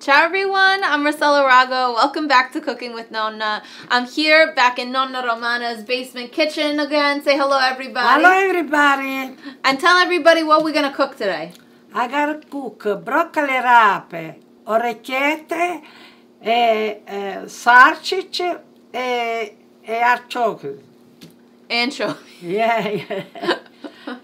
Ciao everyone, I'm Rossella Rago. Welcome back to Cooking with Nonna. I'm here back in Nonna Romana's basement kitchen again. Say hello everybody. Hello everybody. And tell everybody what we're gonna cook today. I gotta cook broccoli rape, orecchiette, e, e sausage, e, e artichokes. Anchovy. Yeah, yeah.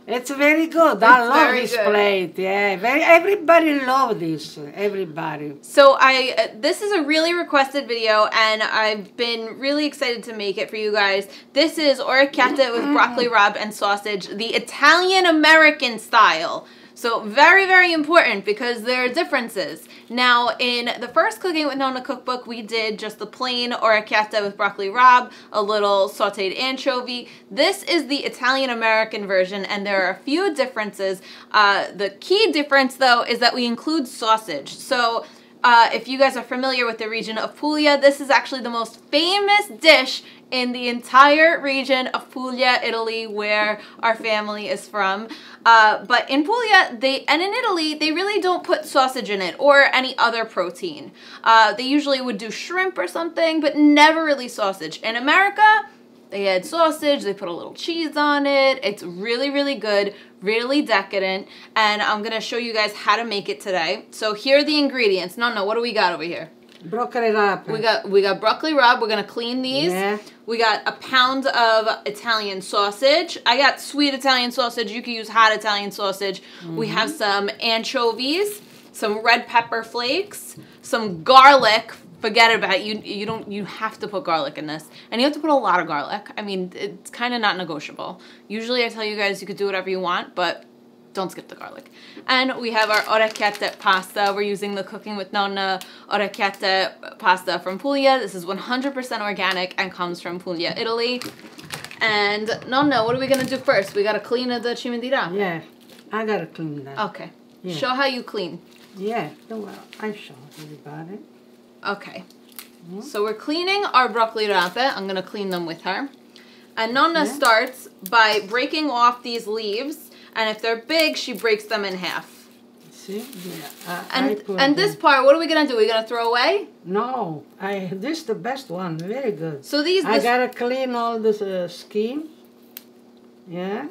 It's very good. I It's love this good. plate. Yeah, very, everybody love this. Everybody. So I uh, this is a really requested video and I've been really excited to make it for you guys. This is orecchiette with broccoli rabe and sausage, the Italian American style. So very very important because there are differences. Now in the first Cooking with Nonna cookbook we did just the plain orecchiette with broccoli rabe, a little sautéed anchovy. This is the Italian American version and there are a few differences. Uh, the key difference though is that we include sausage. So uh, if you guys are familiar with the region of Puglia, this is actually the most famous dish in the entire region of Puglia, Italy, where our family is from. Uh, but in Puglia, they and in Italy, they really don't put sausage in it or any other protein. Uh, they usually would do shrimp or something, but never really sausage. In America, they add sausage, they put a little cheese on it. It's really, really good, really decadent. And I'm gonna show you guys how to make it today. So here are the ingredients. No, no, what do we got over here? Broccoli rape. We got we got broccoli rabe. We're gonna clean these. Yeah. We got a pound of Italian sausage. I got sweet Italian sausage. You can use hot Italian sausage. We mm-hmm. have some anchovies, some red pepper flakes, some garlic. Forget about it. You you don't you have to put garlic in this, and you have to put a lot of garlic. I mean, it's kind of not negotiable. Usually, I tell you guys you could do whatever you want, but don't skip the garlic. And we have our orecchiette pasta. We're using the Cooking with Nonna uh, orecchiette pasta from Puglia. This is 100% organic and comes from Puglia, Italy. And Nonna, what are we gonna do first? We gotta clean the cimendira. Yeah, I gotta clean that. Okay. Yeah. Show how you clean. Yeah, well, I show everybody. Okay. Mm-hmm. So we're cleaning our broccoli rape. I'm gonna clean them with her. And Nonna Yeah. starts by breaking off these leaves. And if they're big, she breaks them in half. See? Yeah. I, I And put and this part, what are we gonna do? Are We're gonna throw away? No, I. This the best one. Very good. So these, I gotta clean all this uh, skin. Yeah.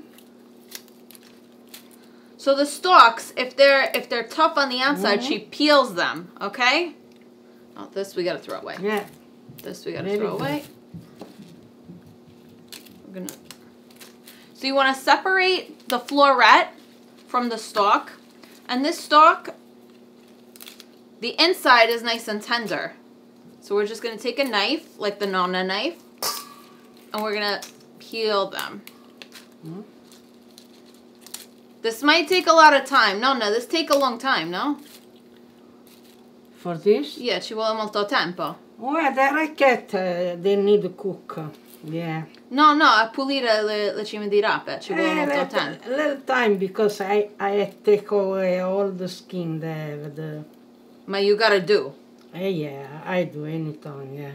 so the stalks, if they're if they're tough on the outside, Mhm. she peels them. Okay. Oh, this we gotta throw away. Yeah. This we gotta Very throw good. away. We're gonna. So you want to separate the floret from the stalk, and this stalk, the inside is nice and tender. So we're just gonna take a knife, like the nonna knife, and we're gonna peel them. Mhm. This might take a lot of time. No, no, this take a long time, no? For this. Yeah, ci vuole molto tempo. Well, the racket uh, they need to cook. Yeah. No, no, a pulire le, le cime di rape ci vuole Eh, molto little, time because I I take away all the skin there. The Ma you gotta do, eh, yeah, I do anything, Yeah.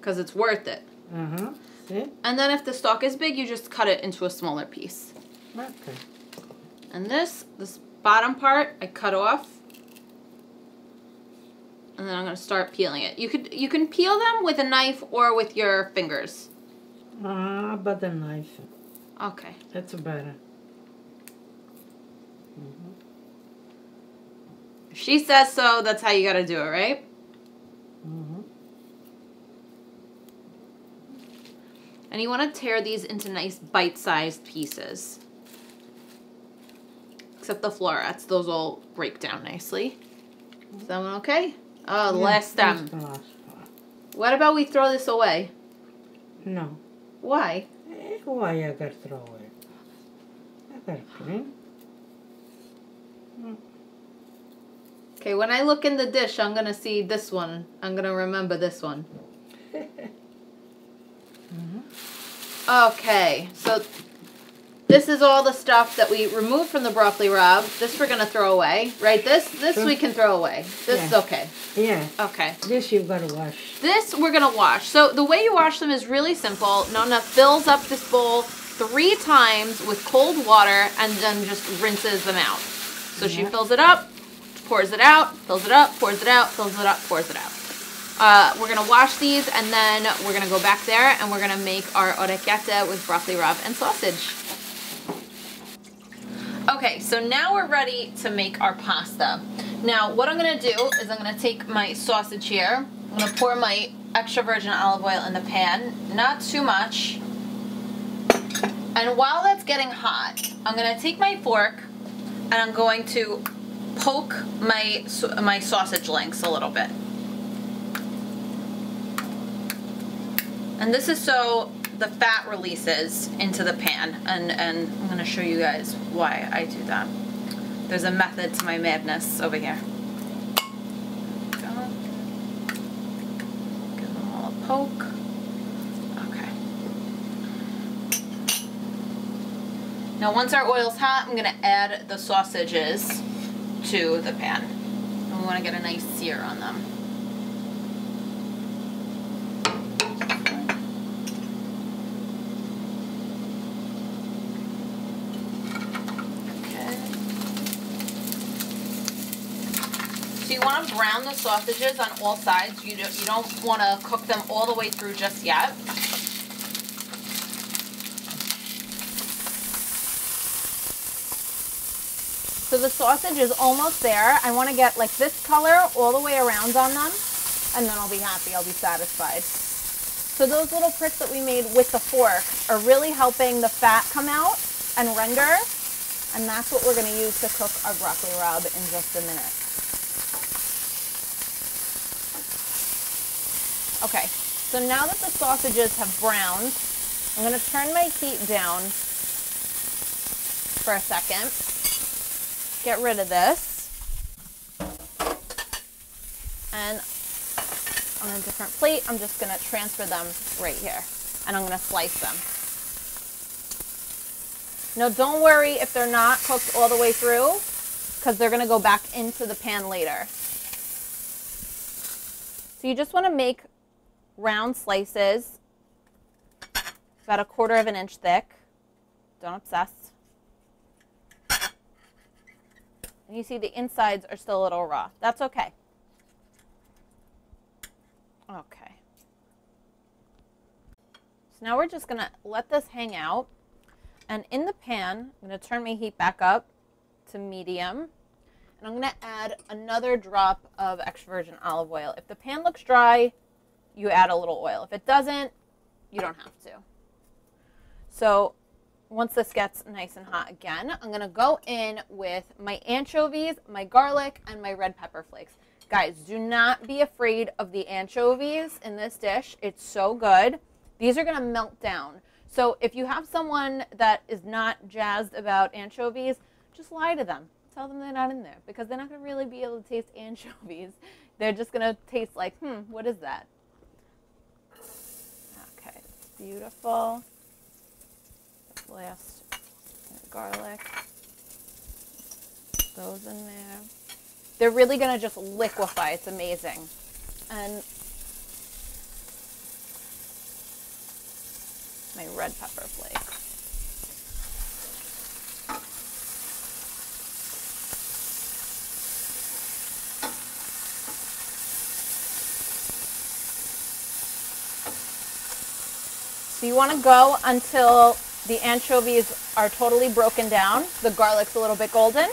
because it's worth it. Uh huh. See. And then if the stalk is big, you just cut it into a smaller piece. Okay. And this, this bottom part, I cut off. And then I'm gonna start peeling it. You could you can peel them with a knife or with your fingers. Ah, but the knife. Okay. That's better. If she says so, that's how you gotta do it, right? Mm-hmm. And you want to tear these into nice bite-sized pieces. Except the florets, those will break down nicely. Is that one okay? Oh, the last stem. The last part. What about we throw this away? No. Why? Eh, why I gotta throw it? I got clean. Okay, when I look in the dish, I'm gonna see this one. I'm gonna remember this one. Okay, so this is all the stuff that we removed from the broccoli rabe. This we're gonna throw away, right? This this Sure. we can throw away. This is okay. Yeah. Okay. This you gotta wash. This we're gonna wash. So the way you wash them is really simple. Nonna fills up this bowl three times with cold water and then just rinses them out. So she fills it up, pours it out, fills it up, pours it out, fills it up, pours it out. Uh, we're gonna wash these and then we're gonna go back there and we're gonna make our orecchiette with broccoli rabe and sausage. Okay, so now we're ready to make our pasta. Now, what I'm gonna do is I'm gonna take my sausage here. I'm gonna pour my extra virgin olive oil in the pan, not too much. And while that's getting hot, I'm gonna take my fork and I'm going to poke my my sausage links a little bit. And this is so the fat releases into the pan and, and I'm going to show you guys why I do that. There's a method to my madness over here. Give them all a poke. Okay. Now once our oil's hot, I'm going to add the sausages to the pan. And we want to get a nice sear on them. You want to brown the sausages on all sides. You don't, you don't want to cook them all the way through just yet. So the sausage is almost there. I want to get like this color all the way around on them and then I'll be happy. I'll be satisfied. So those little pricks that we made with the fork are really helping the fat come out and render. And that's what we're going to use to cook our broccoli rabe in just a minute. Okay, so now that the sausages have browned, I'm going to turn my heat down for a second. Get rid of this. And on a different plate, I'm just going to transfer them right here. And I'm going to slice them. Now don't worry if they're not cooked all the way through because they're going to go back into the pan later. So you just want to make round slices, about a quarter of an inch thick. Don't obsess. And you see the insides are still a little raw. That's okay. Okay. So now we're just going to let this hang out. And in the pan, I'm going to turn my heat back up to medium. And I'm going to add another drop of extra virgin olive oil. If the pan looks dry, you add a little oil. If it doesn't, you don't have to. So once this gets nice and hot again, I'm to go in with my anchovies, my garlic, and my red pepper flakes. Guys, do not be afraid of the anchovies in this dish. It's so good. These are to melt down. So if you have someone that is not jazzed about anchovies, just lie to them. Tell them they're not in there because they're not to really be able to taste anchovies. They're just to taste like, hmm, what is that? Beautiful. Last garlic goes in there. They're really going to just liquefy. It's amazing. And my red pepper flakes. So you want to go until the anchovies are totally broken down. The garlic's a little bit golden.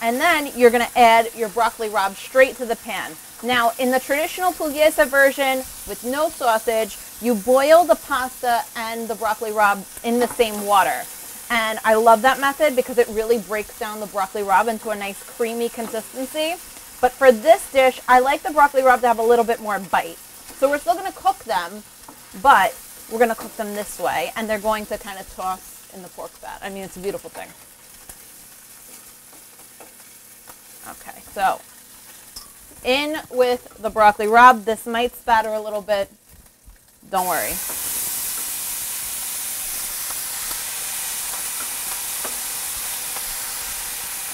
And then you're going to add your broccoli rabe straight to the pan. Now, in the traditional pugliese version with no sausage, you boil the pasta and the broccoli rabe in the same water. And I love that method because it really breaks down the broccoli rabe into a nice creamy consistency. But for this dish, I like the broccoli rabe to have a little bit more bite. So we're still going to cook them, but we're going to cook them this way, and they're going to kind of toss in the pork fat. I mean, it's a beautiful thing. Okay, so in with the broccoli rabe, This might spatter a little bit. Don't worry.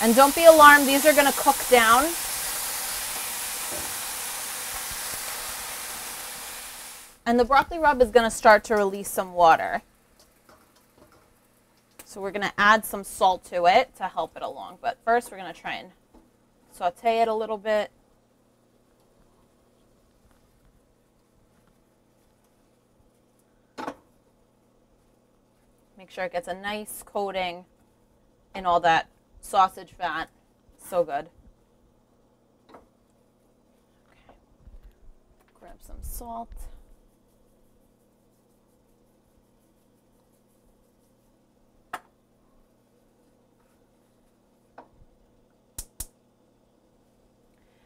And don't be alarmed, these are going to cook down. And the broccoli rabe is going to start to release some water. So we're going to add some salt to it to help it along. But first we're going to try and saute it a little bit. Make sure it gets a nice coating in all that sausage fat. So good. Okay. Grab some salt.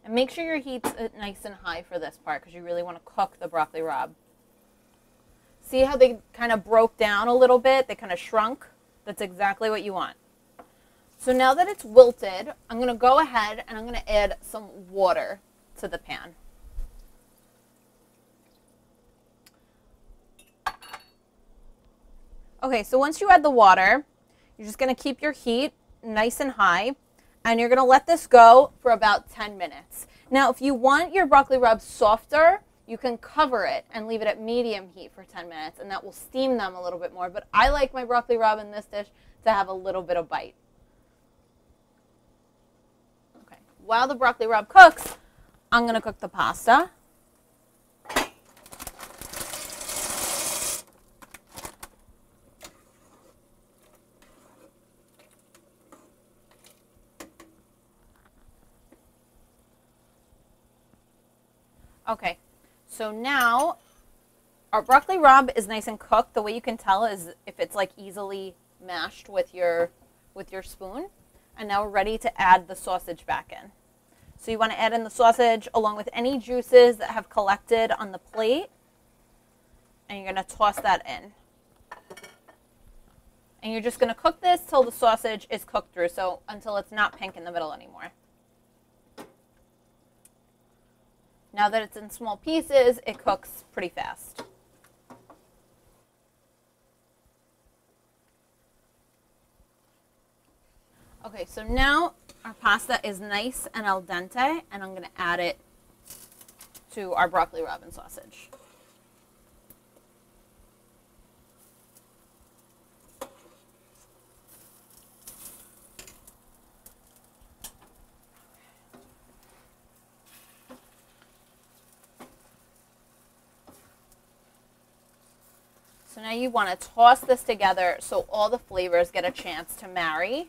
And make sure your heat's uh, nice and high for this part because you really want to cook the broccoli rabe. See how they kind of broke down a little bit? They kind of shrunk. That's exactly what you want. So now that it's wilted, I'm going to go ahead and I'm going to add some water to the pan. Okay, so once you add the water, you're just going to keep your heat nice and high and you're going to let this go for about 10 minutes. Now, if you want your broccoli rabe softer, you can cover it and leave it at medium heat for 10 minutes, and that will steam them a little bit more. But I like my broccoli rabe in this dish to have a little bit of bite. Okay, while the broccoli rabe cooks, I'm to cook the pasta. Okay, so now our broccoli rabe is nice and cooked. The way you can tell is if it's like easily mashed with your with your spoon. And now we're ready to add the sausage back in. So you want to add in the sausage along with any juices that have collected on the plate. And you're going to toss that in. And you're just going to cook this till the sausage is cooked through, so until it's not pink in the middle anymore. Now that it's in small pieces, it cooks pretty fast. Okay, so now our pasta is nice and al dente, and I'm going to add it to our broccoli rabe and sausage. So now you want to toss this together so all the flavors get a chance to marry.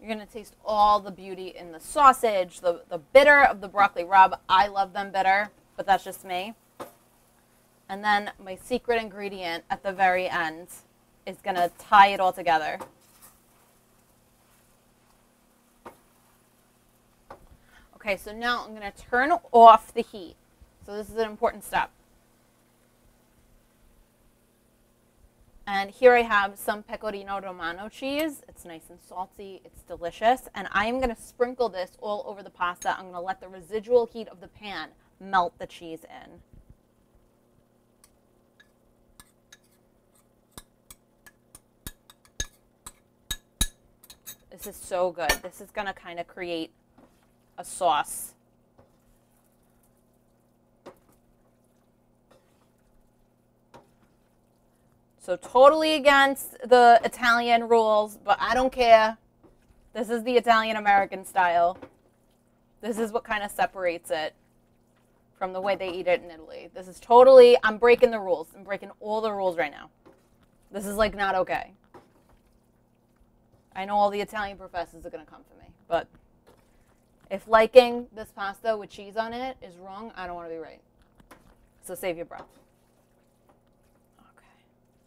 You're going to taste all the beauty in the sausage, the, the bitter of the broccoli rabe. I love them bitter, but that's just me. And then my secret ingredient at the very end is going to tie it all together. Okay, so now I'm going to turn off the heat. So this is an important step. And here I have some pecorino romano cheese. It's nice and salty. It's delicious. And I am going to sprinkle this all over the pasta. I'm going to let the residual heat of the pan melt the cheese in. This is so good. This is going to kind of create a sauce. So totally against the Italian rules, but I don't care. This is the Italian American style. This is what kind of separates it from the way they eat it in Italy. This is totally, I'm breaking the rules. I'm breaking all the rules right now. This is like not okay. I know all the Italian professors are going to come for me, but if liking this pasta with cheese on it is wrong, I don't want to be right. So save your breath. Okay.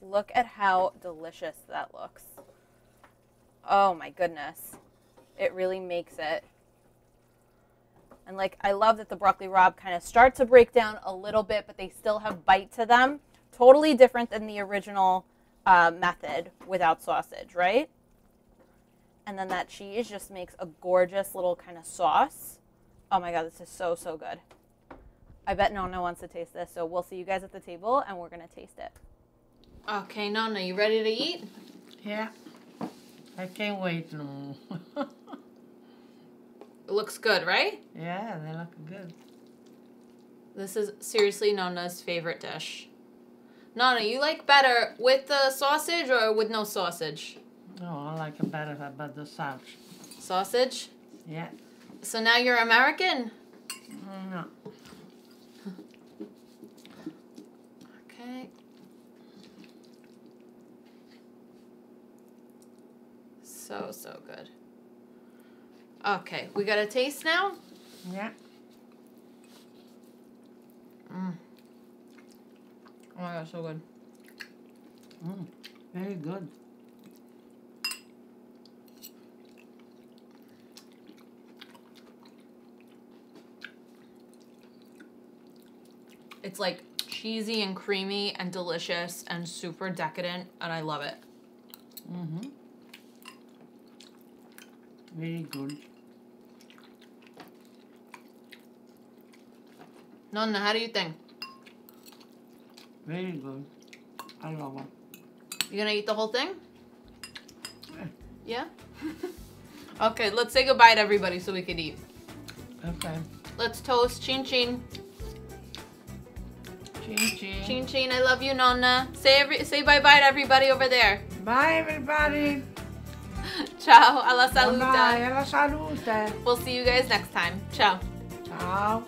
Look at how delicious that looks. Oh my goodness. It really makes it. And like, I love that the broccoli rabe kind of start to break down a little bit, but they still have bite to them. Totally different than the original uh, method without sausage, right? And then that cheese just makes a gorgeous little kind of sauce. Oh my God, this is so, so good. I bet Nonna wants to taste this. So we'll see you guys at the table and we're going to taste it. Okay, Nonna, you ready to eat? Yeah. I can't wait no it looks good, right? Yeah, they look good. This is seriously Nonna's favorite dish. Nonna, you like better with the sausage or with no sausage? No, I like it better about the sausage. Sausage. Yeah. So now you're American. No. Okay. So so good. Okay, we got a taste now. Yeah. Mm. Oh my gosh, so good. Mm. Very good. It's like cheesy and creamy and delicious and super decadent, and I love it. Mm-hmm. Very good. Nonna, how do you think? Very good. I love it. You gonna eat the whole thing? Yeah. Yeah? okay, let's say goodbye to everybody so we can eat. Okay. Let's toast. Chin chin. Chin chin. Chin chin. I love you, Nonna. Say every say bye bye to everybody over there. Bye everybody. Ciao. Alla Bye. saluta. Alla salute. We'll see you guys next time. Ciao. Ciao.